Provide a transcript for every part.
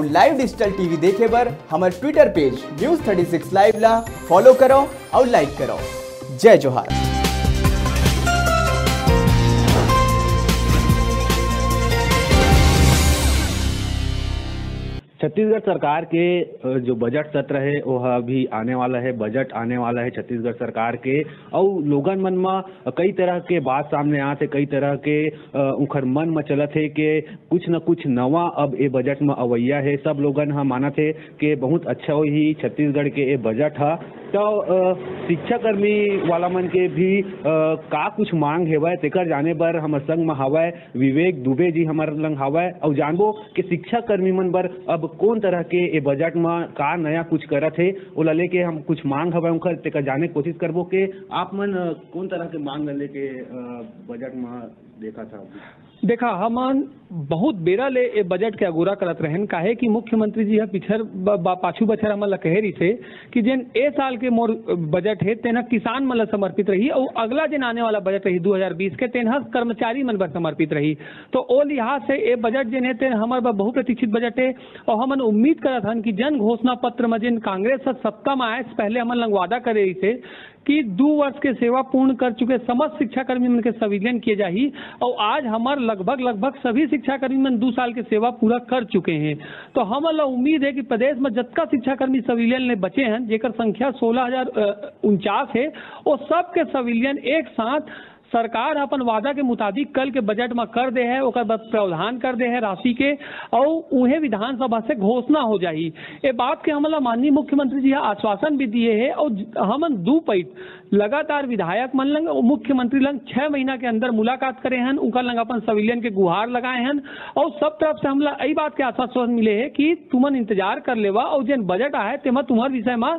Live digital TV देखे बर हमारे Twitter page news thirty six live ला फॉलो करो और लाइक करो। जय जोहार। छत्तीसगढ़ सरकार के जो बजट सत्र है, वो अभी आने वाला है, बजट आने वाला है छत्तीसगढ़ सरकार के। और लोगन मन में कई तरह के बात सामने आते कई तरह के उखर मन में चलत है कि कुछ न कुछ नवा अब ये बजट में अवैया है। सब लोगन हाँ मानत है कि बहुत अच्छा होही छत्तीसगढ़ के ये बजट है। तो शिक्षा कर्मी वाला मन के भी का कुछ मांग हेवय तेकर जाने बर हमर संग में हवय विवेक दुबे जी हमर लंग हवय और जानबो कि शिक्षा कर्मी मन बर अब कौन तरह के ए बजट में का नया कुछ करत है, ओला लेके हम कुछ मांग हवा उनका, तेकर जाने के कोशिश करबो के आप मन कौन तरह के मांग लेके बजट में देखा था देखा, हमन बहुत बेरा ले ए बजट के अगोरा करत रहन। काहे कि मुख्यमंत्री जी पिछर पाछू बछर हमन कहे रही से कि जेन ए साल के मोर बजट है, तेना किसान मन समर्पित रही और अगला जेन आने वाला बजट रही 2020 के, तेन कर्मचारी मन बर समर्पित रही। तो ओ लिहाज से ए बजट जेन है, तेन हमर बहुप्रतीक्षित बजट है और हमन उम्मीद करत हन कि जन घोषणा पत्र में जिन कांग्रेस सत्ता में आए पहले हमन लंग वादा करे रही से कि दो वर्ष के सेवा पूर्ण कर चुके समस्त शिक्षा कर्मी मन के संविलियन किए जा और आज हमार लगभग लगभग सभी शिक्षा कर्मी मन दो साल के सेवा पूरा कर चुके हैं। तो हम उम्मीद है कि प्रदेश में जतका शिक्षाकर्मी संविलियन ले बचे हैं, जेकर संख्या सोलह हज़ार उनचास है, और सबके संविलियन एक साथ सरकार अपन वादा के मुताबिक कल के बजट में कर दे है प्रावधान कर दे है राशि के, और उन्हें विधानसभा से घोषणा हो जाए ये बात के हमला माननीय मुख्यमंत्री जी आश्वासन भी दिए है, और हमन दू पैट लगातार विधायक मन लंग, मुख्यमंत्री लंग छह महीना के अंदर मुलाकात करे हैं। उनका लंग अपन सविलियन के गुहार लगाए हैं। और सब तरफ़ से हमला यही बात के आश्वासन मिले है कि तुमन इंतज़ार कर लेवा और जेन बजट आए तेमा तुम्हार विषय में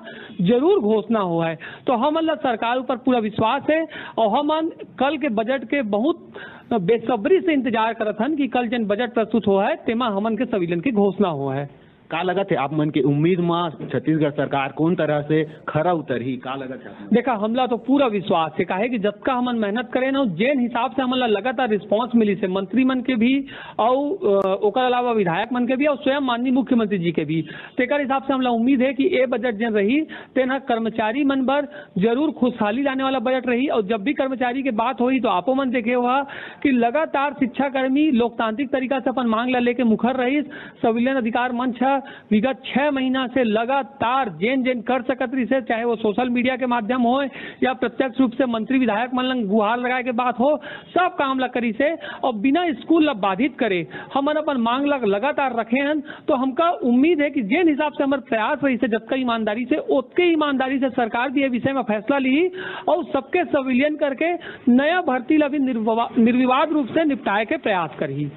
ज़रूर घोषणा हो है। तो हमन ला सरकार ऊपर पूरा विश्वास है और हमन कल के बजट के बहुत बेसब्री से इंतज़ार करत हन कि कल जन बजट प्रस्तुत हो है, तेमा हमन के सविलियन की घोषणा हो है। का लगत है? आप मन के उम्मीद में छत्तीसगढ़ सरकार कौन तरह से खरा उतरही का लगत है देखा, हमला तो पूरा विश्वास है काहे कि जतका हमन मेहनत करे ना, जेन हिसाब से हमन ला लगातार रिस्पांस मिली से, मंत्री मन के भी, और ओकर अलावा विधायक मन के भी, और स्वयं माननीय मुख्यमंत्री जी के भी। तेकर हिसाब से हमला उम्मीद है कि ए बजट जन रही, तेना कर्मचारी मन पर ज़रूर खुशहाली लाने वाला बजट रही, और जब भी कर्मचारी के बात हुई तो आपो मन देखे हुआ कि लगातार शिक्षा कर्मी लोकतांत्रिक तरीका से अपन मांग ला लेके मुखर रही, संविलियन अधिकार मंच है विगत छह महीना से लगातार जेन जेन कर सकत रही से, चाहे वो सोशल मीडिया के माध्यम हो या प्रत्यक्ष रूप से मंत्री विधायक मन लंग गुहार लगाए के बात हो, सब काम ला करी से, और बिना स्कूल ला बाधित करे हमन अपन मांग ला लगातार रखे हैं तो हमका उम्मीद है कि जेन हिसाब से हमारे प्रयास रही से, जतका ईमानदारी से उतके ईमानदारी से सरकार भी ये विषय में फैसला ली, और सबके संविलियन करके नया भर्ती ला भी निर्विवाद रूप से निपटाए के प्रयास करी।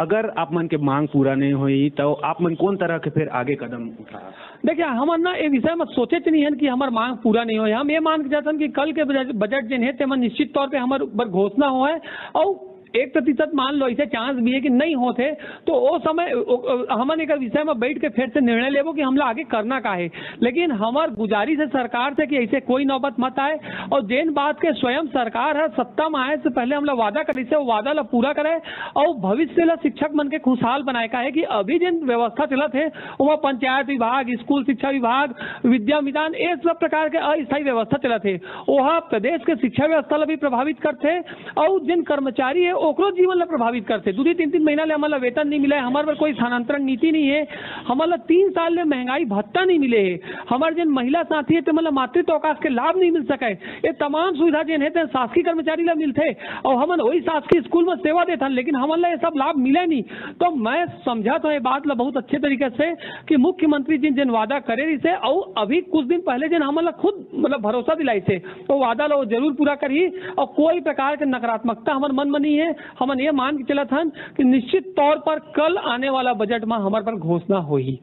अगर आप मन के मांग पूरा नहीं हुई तो आप मन कौन तरह के फिर आगे कदम उठा? देखिए, हम ना ये विषय में सोचे नहीं है कि हमारे मांग पूरा नहीं हुई। हम ये मान के जाते हैं कि कल के बजट- जिन्हें निश्चित तौर पर हमारे घोषणा हो है, और एक प्रतिशत मान लो ऐसे चांस भी है कि नहीं होते तो वो समय हमन एक विषय में बैठ के फिर से निर्णय लेबो कि हमला आगे करना का है। लेकिन हमार गुजारिश है सरकार से कि ऐसे कोई नौबत मत आए, और जेन बात के स्वयं सरकार है, सत्ता में आए से पहले हमला वादा करे से वो वादा ला पूरा करे, और भविष्य ला शिक्षक मन के खुशहाल बनाए का है कि अभी जिन व्यवस्था चलत है, वह पंचायत विभाग, स्कूल शिक्षा विभाग, विद्या मितान ये सब प्रकार के अस्थायी व्यवस्था चलत है। वहाँ प्रदेश के शिक्षा व्यवस्था ला भी प्रभावित करते और जिन कर्मचारी है ओकरो जीवन प्रभावित करते। दो तीन तीन महीना ले हमारा वेतन नहीं मिला है। हमारे पर कोई स्थानांतरण नीति नहीं है। हमारा तीन साल ले महँगाई, भत्ता नहीं मिले है। हमारे जिन महिला साथी है तो मतलब मातृत्व अवकाश के लाभ नहीं मिल सके ये तमाम सुविधा जिन है तो शासकीय कर्मचारी ला मिलते और हमन वही शासकीय स्कूल में सेवा देते हैं लेकिन हमन ला ये सब लाभ मिले नहीं। तो मैं समझा तो ये बात ला बहुत अच्छे तरीके से कि मुख्यमंत्री जिन जिन वादा करे रही और अभी कुछ दिन पहले जिन हमन ला खुद मतलब भरोसा दिलाई से तो वादा लो ज़रूर पूरा करी। और कोई प्रकार के नकारात्मकता हमारे मन में नहीं है। हमन ये मान के चला था कि निश्चित तौर पर कल आने वाला बजट में हमारे पर घोषणा होगी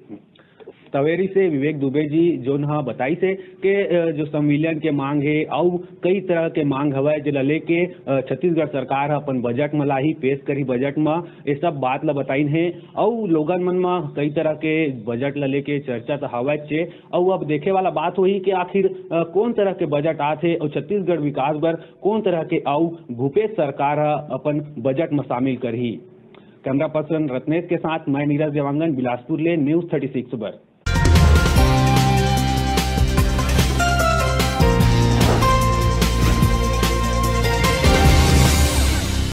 तवेरी से, विवेक दुबे जी, जो न बताई से, कि जो संविलियन के मांग है और कई तरह के मांग हवय जो लेके छत्तीसगढ़ सरकार अपन बजट में लाही पेश करी बजट में, ये सब बात ला बताइन है। और लोगन मन में कई तरह के बजट ला लेके चर्चा तो हवय चे। और अब देखे वाला बात हुई कि आखिर कौन तरह के बजट आथे और छत्तीसगढ़ विकास बर कौन तरह के आउ भूपेश सरकार अपन बजट में शामिल करही कैमरा पर्सन रत्नेश के साथ, मैं नीरज देवांगन, बिलासपुर ले, न्यूज़ थर्टी सिक्स बर